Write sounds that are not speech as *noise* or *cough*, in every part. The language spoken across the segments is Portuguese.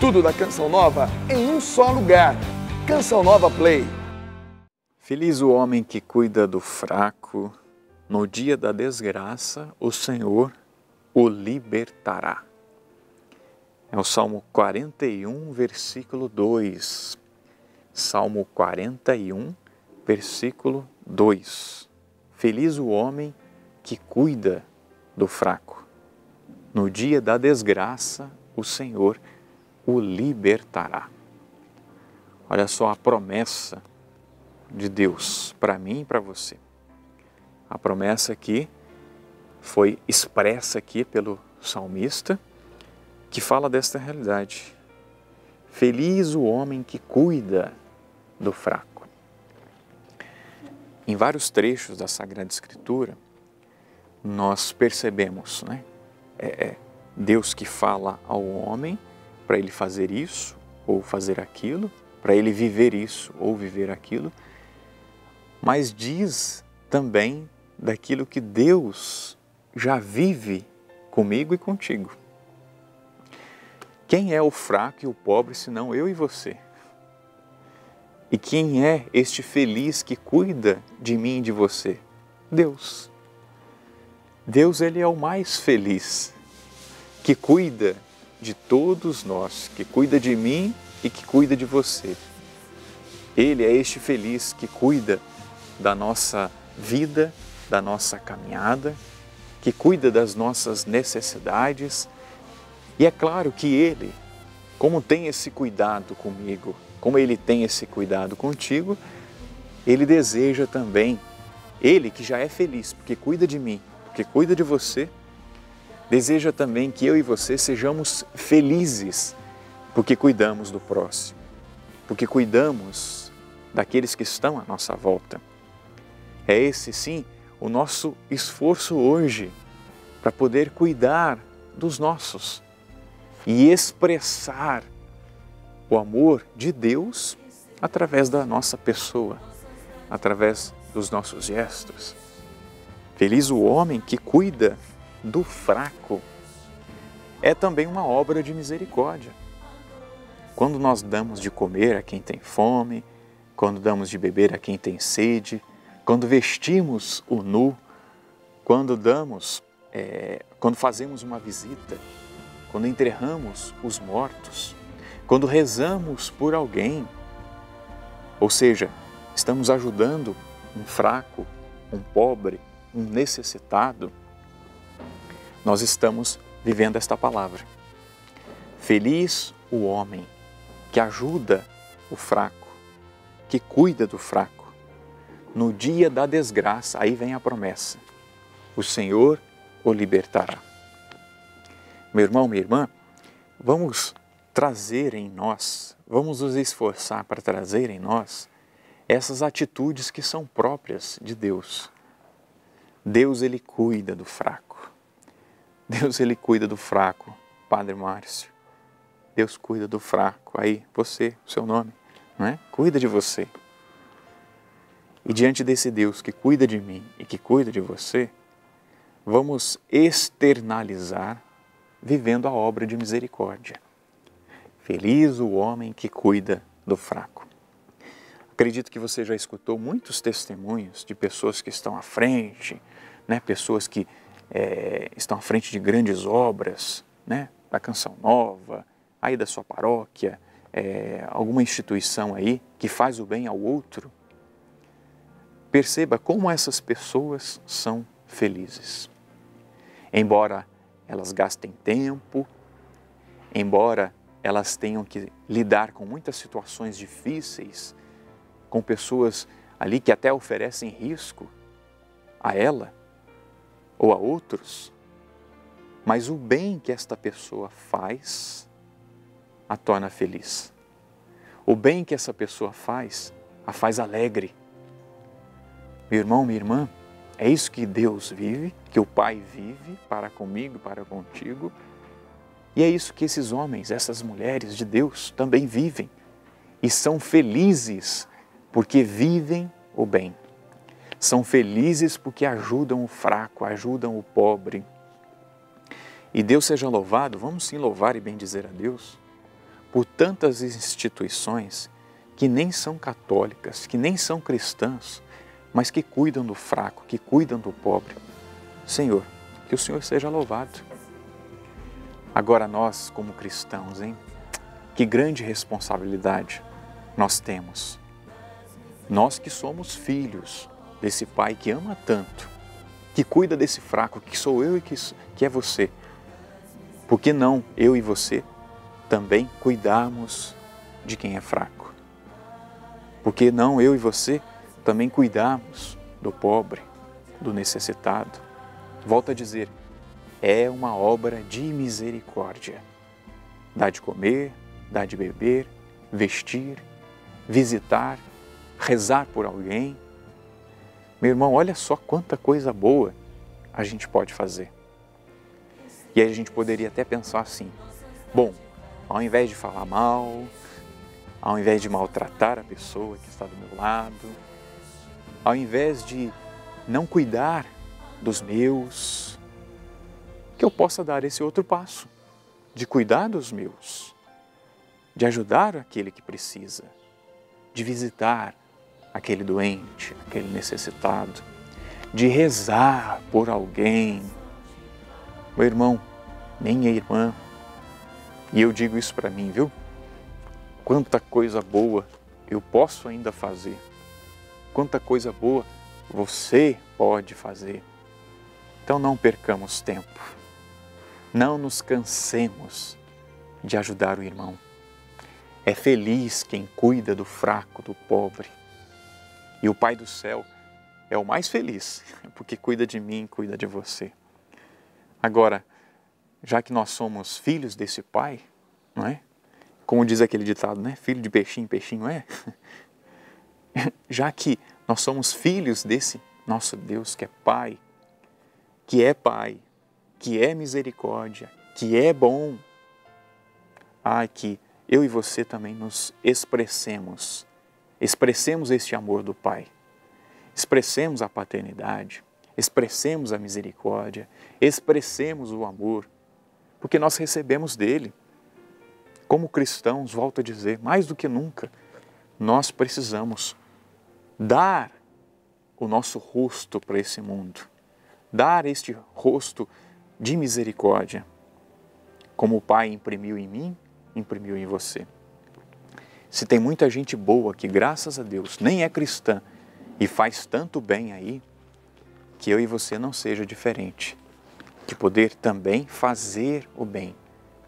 Tudo da Canção Nova em um só lugar. Canção Nova Play. Feliz o homem que cuida do fraco. No dia da desgraça, o Senhor o libertará. É o Salmo 41, versículo 2. Salmo 41, versículo 2. Feliz o homem que cuida do fraco. No dia da desgraça, o Senhor o libertará. Olha só a promessa de Deus para mim e para você. A promessa que foi expressa aqui pelo salmista, que fala desta realidade. Feliz o homem que cuida do fraco. Em vários trechos da Sagrada Escritura, nós percebemos, né? É, é Deus que fala ao homem para ele fazer isso ou fazer aquilo, para ele viver isso ou viver aquilo, mas diz também daquilo que Deus já vive comigo e contigo. Quem é o fraco e o pobre senão eu e você? E quem é este feliz que cuida de mim e de você? Deus. Deus ele é o mais feliz, que cuida de todos nós, que cuida de mim e que cuida de você. Ele é este feliz que cuida da nossa vida, da nossa caminhada, que cuida das nossas necessidades. E é claro que Ele, como tem esse cuidado comigo, como Ele tem esse cuidado contigo, Ele deseja também, Ele que já é feliz, porque cuida de mim, porque cuida de você, deseja também que eu e você sejamos felizes, porque cuidamos do próximo, porque cuidamos daqueles que estão à nossa volta. É esse, sim, o nosso esforço hoje para poder cuidar dos nossos e expressar o amor de Deus através da nossa pessoa, através dos nossos gestos. Feliz o homem que cuida do fraco. É também uma obra de misericórdia. Quando nós damos de comer a quem tem fome, quando damos de beber a quem tem sede, quando vestimos o nu, quando damos, é, quando fazemos uma visita, quando enterramos os mortos, quando rezamos por alguém, ou seja, estamos ajudando um fraco, um pobre, um necessitado, nós estamos vivendo esta palavra. Feliz o homem que ajuda o fraco, que cuida do fraco no dia da desgraça, aí vem a promessa: o Senhor o libertará. Meu irmão, minha irmã, vamos trazer em nós, vamos nos esforçar para trazer em nós essas atitudes que são próprias de Deus. Deus ele cuida do fraco. Deus ele cuida do fraco, Padre Márcio. Deus cuida do fraco. Aí, você, seu nome, não é? Cuida de você. E diante desse Deus que cuida de mim e que cuida de você, vamos externalizar vivendo a obra de misericórdia. Feliz o homem que cuida do fraco. Acredito que você já escutou muitos testemunhos de pessoas que estão à frente, né? pessoas que é, estão à frente de grandes obras, né? da Canção Nova, aí da sua paróquia, é, alguma instituição aí que faz o bem ao outro Perceba como essas pessoas são felizes. Embora elas gastem tempo, embora elas tenham que lidar com muitas situações difíceis, com pessoas ali que até oferecem risco a ela ou a outros, mas o bem que esta pessoa faz a torna feliz. O bem que essa pessoa faz a faz alegre meu irmão, minha irmã, é isso que Deus vive, que o Pai vive para comigo, para contigo. E é isso que esses homens, essas mulheres de Deus também vivem e são felizes porque vivem o bem. São felizes porque ajudam o fraco, ajudam o pobre. E Deus seja louvado, vamos sim louvar e bendizer a Deus, por tantas instituições que nem são católicas, que nem são cristãs, mas que cuidam do fraco, que cuidam do pobre. Senhor, que o Senhor seja louvado. Agora nós, como cristãos, hein? Que grande responsabilidade nós temos. Nós que somos filhos desse Pai que ama tanto, que cuida desse fraco, que sou eu e que, que é você. Por que não eu e você também cuidarmos de quem é fraco? Por que não eu e você também cuidarmos do pobre, do necessitado? Volto a dizer, é uma obra de misericórdia. Dá de comer, dá de beber, vestir, visitar, rezar por alguém. Meu irmão, olha só quanta coisa boa a gente pode fazer. E aí a gente poderia até pensar assim: bom, ao invés de falar mal, ao invés de maltratar a pessoa que está do meu lado, ao invés de não cuidar dos meus, que eu possa dar esse outro passo, de cuidar dos meus, de ajudar aquele que precisa, de visitar aquele doente, aquele necessitado, de rezar por alguém. Meu irmão, nem a irmã, e eu digo isso para mim, viu? Quanta coisa boa eu posso ainda fazer, quanta coisa boa você pode fazer. Então não percamos tempo, não nos cansemos de ajudar o irmão. É feliz quem cuida do fraco, do pobre. E o Pai do céu é o mais feliz, *laughs* porque cuida de mim, cuida de você. Agora, já que nós somos filhos desse Pai, não é? Como diz aquele ditado, né? Filho de peixinho, peixinho é. *laughs* Já que nós somos filhos desse nosso Deus que é Pai, que é Pai, que é misericórdia, que é bom. Ai, que eu e você também nos expressemos, expressemos este amor do Pai, expressemos a paternidade, expressemos a misericórdia, expressemos o amor, porque nós recebemos dele. Como cristãos, volto a dizer, mais do que nunca, nós precisamos dar o nosso rosto para esse mundo dar este rosto de misericórdia, como o Pai imprimiu em mim, imprimiu em você. Se tem muita gente boa que, graças a Deus, nem é cristã e faz tanto bem aí, que eu e você não seja diferente, de poder também fazer o bem,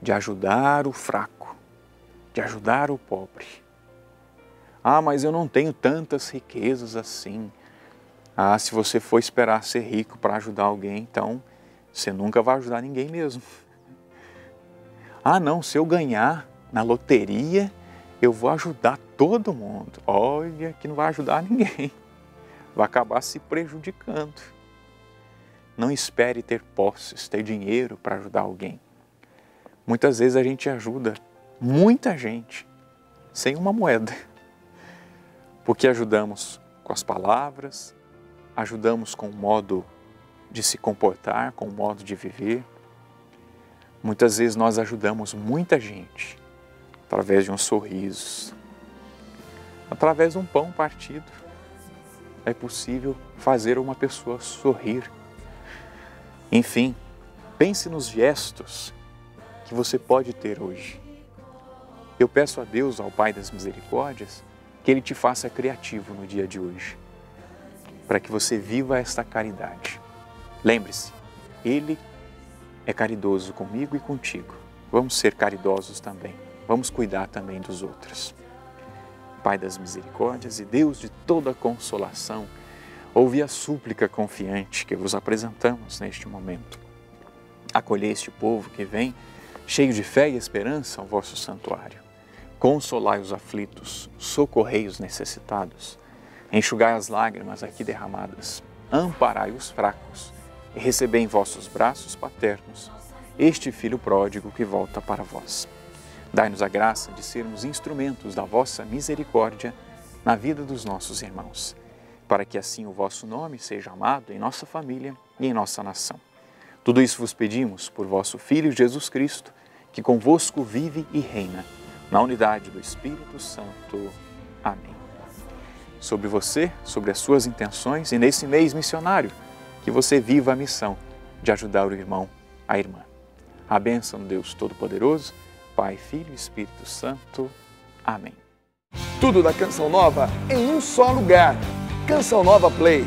de ajudar o fraco, de ajudar o pobre. Ah, mas eu não tenho tantas riquezas assim. Ah, se você for esperar ser rico para ajudar alguém, então você nunca vai ajudar ninguém mesmo. Ah, não, se eu ganhar na loteria, eu vou ajudar todo mundo. Olha, que não vai ajudar ninguém. Vai acabar se prejudicando. Não espere ter posses, ter dinheiro para ajudar alguém. Muitas vezes a gente ajuda muita gente sem uma moeda. Porque ajudamos com as palavras, ajudamos com o modo de se comportar, com o modo de viver. Muitas vezes nós ajudamos muita gente através de um sorriso, através de um pão partido. É possível fazer uma pessoa sorrir. Enfim, pense nos gestos que você pode ter hoje. Eu peço a Deus, ao Pai das Misericórdias, que Ele te faça criativo no dia de hoje para que você viva esta caridade. Lembre-se, Ele é caridoso comigo e contigo. Vamos ser caridosos também. Vamos cuidar também dos outros. Pai das misericórdias e Deus de toda consolação, ouvi a súplica confiante que vos apresentamos neste momento. Acolhei este povo que vem, cheio de fé e esperança, ao vosso santuário. Consolai os aflitos, socorrei os necessitados Enxugai as lágrimas aqui derramadas, amparai os fracos e recebei em vossos braços paternos este filho pródigo que volta para vós. Dai-nos a graça de sermos instrumentos da vossa misericórdia na vida dos nossos irmãos, para que assim o vosso nome seja amado em nossa família e em nossa nação. Tudo isso vos pedimos por vosso Filho Jesus Cristo, que convosco vive e reina na unidade do Espírito Santo. Amém. Sobre você, sobre as suas intenções e nesse mês missionário, que você viva a missão de ajudar o irmão, a irmã. A bênção de Deus Todo-Poderoso, Pai, Filho e Espírito Santo. Amém. Tudo da Canção Nova em um só lugar. Canção Nova Play